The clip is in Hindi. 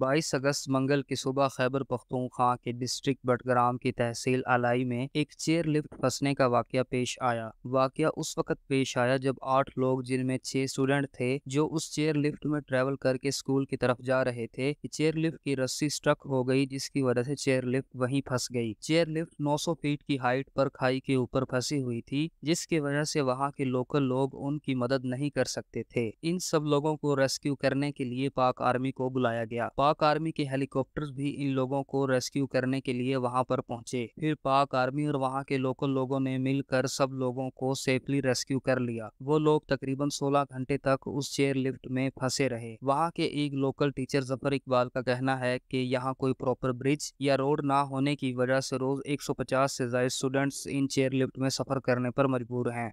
22 अगस्त, मंगल की सुबह खैबर पख्तूनख्वा के डिस्ट्रिक्ट बटग्राम की तहसील अलाई में एक चेयर लिफ्ट फंसने का वाक़ पेश आया। वाक़ उस वक्त पेश आया जब आठ लोग, जिनमें छह स्टूडेंट थे, जो उस चेयर लिफ्ट में ट्रेवल करके स्कूल की तरफ़ जा रहे थे चेयर लिफ्ट की रस्सी स्ट्रक हो गई, जिसकी वजह से चेयर लिफ्ट वहीं फंस गई। चेयर लिफ्ट 900 फीट की हाइट पर खाई के ऊपर फंसी हुई थी, जिसकी वजह से वहाँ के लोकल लोग उनकी मदद नहीं कर सकते थे। इन सब लोगों को रेस्क्यू करने के लिए पाक आर्मी को बुलाया गया। पाक आर्मी के हेलीकॉप्टर्स भी इन लोगों को रेस्क्यू करने के लिए वहाँ पर पहुँचे। फिर पाक आर्मी और वहाँ के लोकल लोगों ने मिलकर सब लोगों को सेफली रेस्क्यू कर लिया। वो लोग तकरीबन 16 घंटे तक उस चेयर लिफ्ट में फंसे रहे। वहाँ के एक लोकल टीचर ज़फ़र इकबाल का कहना है कि यहाँ कोई प्रॉपर ब्रिज या रोड ना होने की वजह से रोज 150 से ज़्यादा स्टूडेंट्स इन चेयर लिफ्ट में सफ़र करने पर मजबूर हैं।